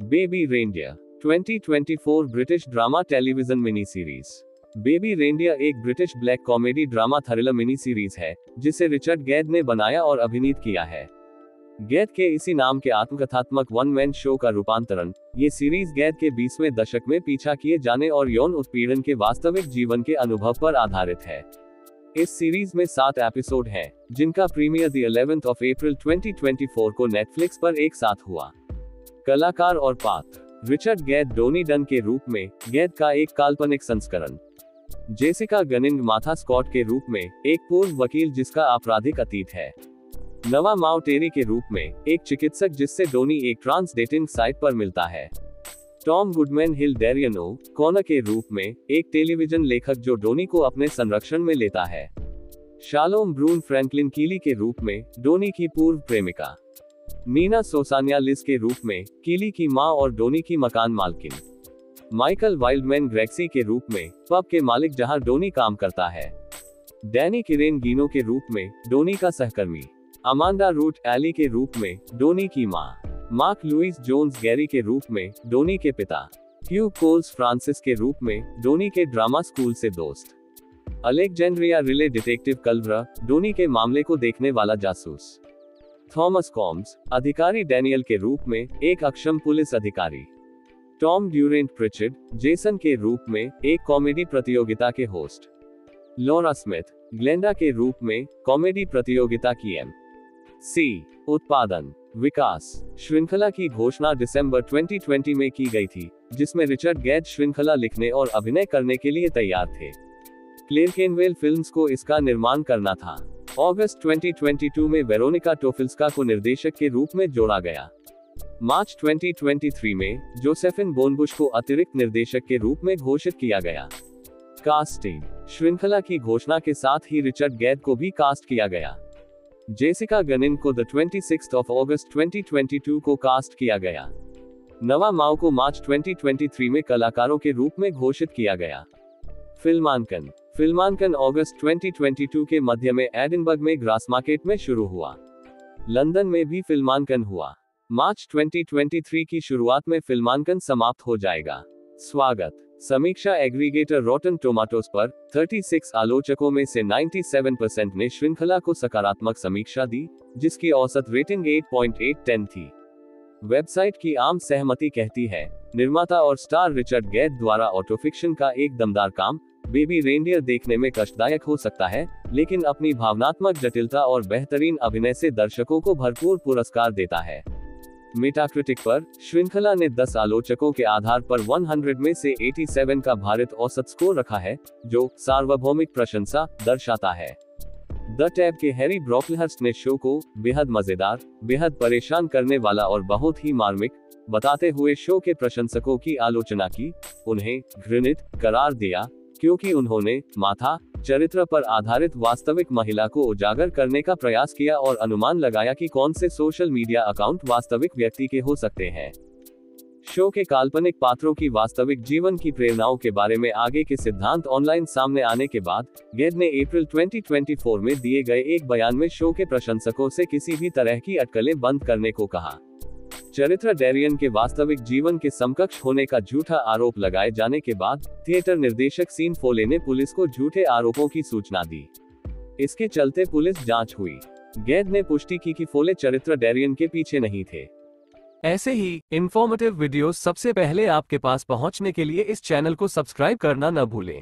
Baby reindeer 2024 British drama television mini series baby reindeer एक British black comedy drama thriller mini series है जिसे Richard Gadd ने बनाया और अभिनीत किया है। गैद के इसी नाम के आत्मकथात्मक वन मैन शो का रूपांतरण ये सीरीज़ गैद के बीसवें दशक में पीछा किए जाने और यौन उत्पीड़न के वास्तविक जीवन के अनुभव पर आधारित है। इस सीरीज़ में सात एपिसोड हैं, जिनका प्रीमियर दी 11th ऑफ़ अप्रैल 2024 को नेटफ्लिक्स पर एक साथ हुआ। कलाकार और पात्र, रिचर्ड गैद डोनी डन के रूप में, गैद का एक काल्पनिक संस्करण। जेसिका गनिंग माथा स्कॉट के रूप में, एक पूर्व वकील जिसका आपराधिक अतीत है। नवा माओ टेरी के रूप में, एक चिकित्सक जिससे डोनी एक ट्रांस डेटिंग साइट पर मिलता है। टॉम गुडमैन हिल डेरियनो, कॉनर के रूप में, एक टेलीविज़न लेखक जो डोनी को अपने संरक्षण में लेता है। शालोम ब्रून फ्रैंकलिन कीली के रूप में, डोनी की पूर्व प्रेमिका। मीना सोसानिया लिस के रूप में, कीली की माँ और डोनी की मकान मालकिन। माइकल वाइल्डमैन ग्रेक्सी के रूप में, पब के मालिक जहाँ डोनी काम करता है। डैनी किरेन गीनो के रूप में, डोनी का सहकर्मी। अमांडा रूट एली के रूप में, डोनी की माँ। मार्क लुइस जोन्स गैरी के रूप में, डोनी के पिता। ह्यू कोल्स फ्रांसिस के रूप में, डोनी के ड्रामा स्कूल से दोस्त। अलेक्जेंड्रिया रिले डिटेक्टिव कल्वरा डोनी के मामले को देखने वाला जासूस। थॉमस कॉम्स, अधिकारी डैनियल के रूप में, एक अक्षम पुलिस अधिकारी। टॉम ड्यूरेंट प्रिचर्ड, जेसन के रूप में, एक कॉमेडी प्रतियोगिता के होस्ट। लॉरा स्मिथ, ग्लेंडा के रूप में, कॉमेडी प्रतियोगिता की एम। सी, उत्पादन, विकास, श्रृंखला की घोषणा दिसंबर 2020 में की गई थी, जिसमें रिचर्ड गैद श्रृंखला लिखने और अभिनय करने के लिए तैयार थे। क्लेर केनवेल फिल्म्स को इसका निर्माण करना था। अगस्त 2022 में वेरोनिका टोफिल्सका को निर्देशक के रूप में जोड़ा गया। मार्च 2023 में जोसेफिन बोनबुश को अतिरिक्त निर्देशक के रूप में घोषित किया गया। कास्टिंग श्रृंखला की घोषणा के साथ ही रिचर्ड गैद को भी कास्ट किया गया। जेसिका गनिन को द 26th ऑफ़ अगस्त 2022 को कास्ट किया गया। नवा माओ को मार्च 2023 में कलाकारों के रूप में घोषित किया गया। फिल्मांकन। फिल्मांकन अगस्त 2022 के मध्य में एडिनबर्ग में ग्रास मार्केट में शुरू हुआ। लंदन में भी फिल्मांकन हुआ। मार्च 2023 की शुरुआत में फिल्मांकन समाप्त हो जाएगा। स्वागत। समीक्षा एग्रीगेटर रोटन टोमाटोस पर 36 आलोचकों में से 97 परसेंट ने श्रृंखला को सकारात्मक समीक्षा दी, जिसकी औसत रेटिंग 8.810 थी। वेबसाइट की आम सहमति कहती है निर्माता और स्टार रिचर्ड गैद द्वारा ऑटोफिक्शन का एक दमदार काम, बेबी रेंडियर देखने में कष्टदायक हो सकता है, लेकिन अपनी भावनात्मक जटिलता और बेहतरीन अभिनय से दर्शकों को भरपूर पुरस्कार देता है। मेटाक्रिटिक पर, श्रृंखला ने 10 आलोचकों के आधार पर 100 में से 87 का भारत औसत स्कोर रखा है, जो सार्वभौमिक प्रशंसा दर्शाता है। द टैब के हैरी ब्रोकलहर्स्ट ने शो को बेहद मज़ेदार, बेहद परेशान करने वाला और बहुत ही मार्मिक, बताते हुए शो के प्रशंसकों की आलोचना की, उन्हें घृणित करार दिया, क्योंकि उन्होंने माथा, चरित्र पर आधारित वास्तविक महिला को उजागर करने का प्रयास किया और अनुमान लगाया कि कौन से सोशल मीडिया अकाउंट वास्तविक व्यक्ति के हो सकते हैं। शो के काल्पनिक पात्रों की वास्तविक जीवन की प्रेरणाओं के बारे में आगे के सिद्धांत ऑनलाइन सामने आने के बाद, गेद ने अप्रैल 2024 में दिए गए एक बयान में शो के प्रशंसकों से किसी भी तरह की अटकलें बंद करने को कहा। चरित्र डेरियन के वास्तविक जीवन के समकक्ष होने का झूठा आरोप लगाए जाने के बाद, थिएटर निर्देशक सीन फोले ने पुलिस को झूठे आरोपों की सूचना दी। इसके चलते पुलिस जाँच हुई। गैद ने पुष्टि की कि फोले चरित्र डेरियन के पीछे नहीं थे। ऐसे ही इन्फॉर्मेटिव वीडियोस सबसे पहले आपके पास पहुँचने के लिए इस चैनल को सब्सक्राइब करना न भूलें।